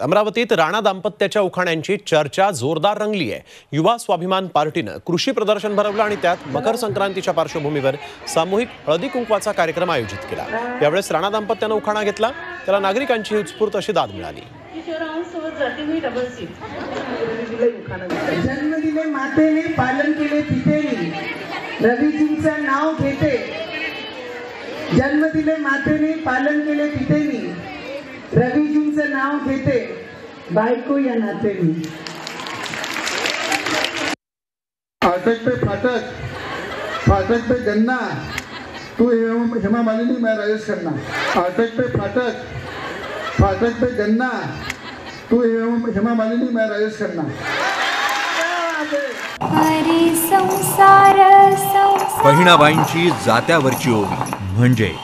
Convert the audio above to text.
अमरावतीत राणा दाम्पत्याच्या उखाण्यांची चर्चा जोरदार रंगली आहे. युवा स्वाभिमान पार्टीनं कृषी प्रदर्शन भरवलं आणि त्यात मकर संक्रांतीच्या पार्श्वभूमीवर सामूहिक हळदी कुंकवाचा कार्यक्रम आयोजित केला. यावेळेस राणा दाम्पत्यानं उखाणा घेतला. त्याला नागरिकांची उत्स्फूर्त अशी दाद मिळाली. जन्म दिले मातेने पालन केले रवीजींचं नाव घेते. जन्म दिले मातेने पालन केले रवीजींचं नाव घेते. बायको या नातेने फाटक पे फाटक. फाटक पे गन्ना. तू हेम- हेमा मालिनी मैं राजेश खन्ना. फाटक पे फाटक. फाटक पे गन्ना. तू हेम- हेमा मालिनी मैं राजेश खन्ना. हरी संसार संसार. बहिणाबाईंची जात्यावरची ओवी म्हणजे?